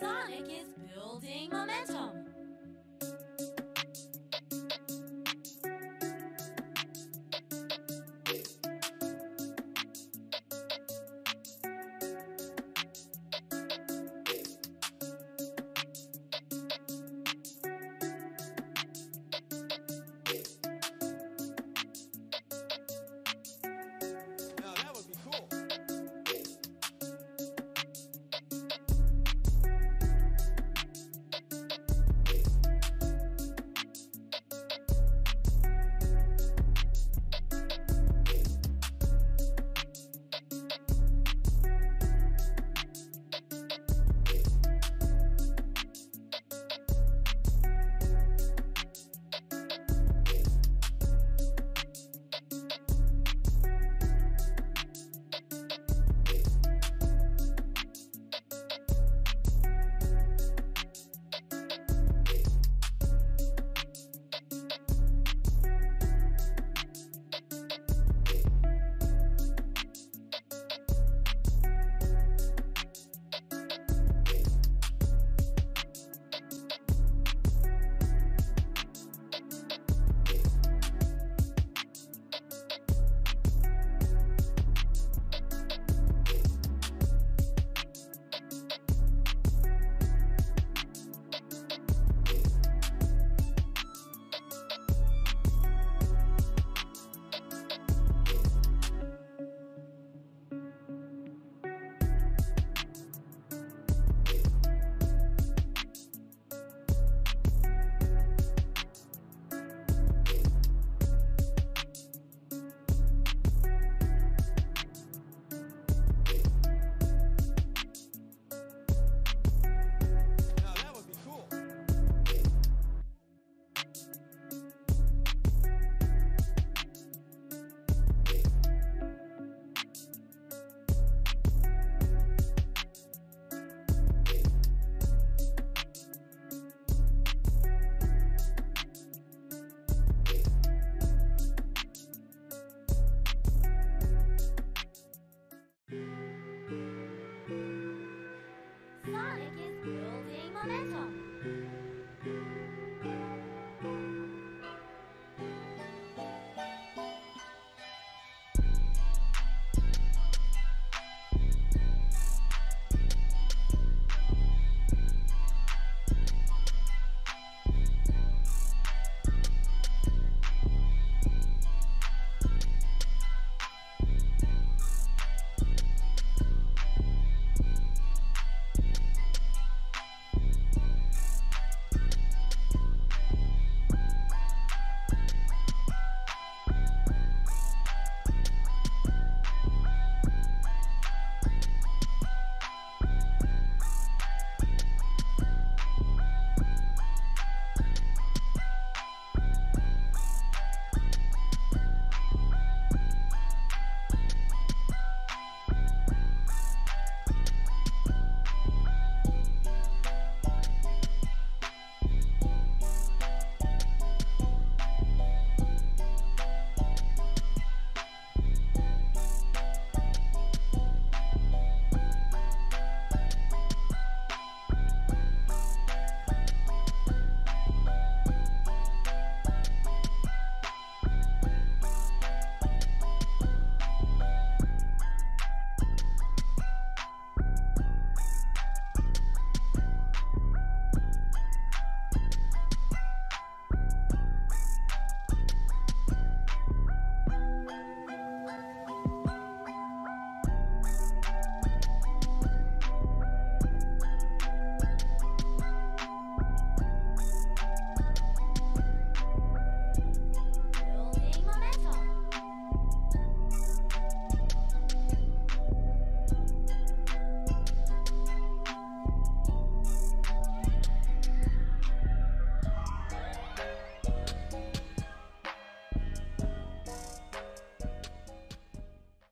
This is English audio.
Sonic is building momentum.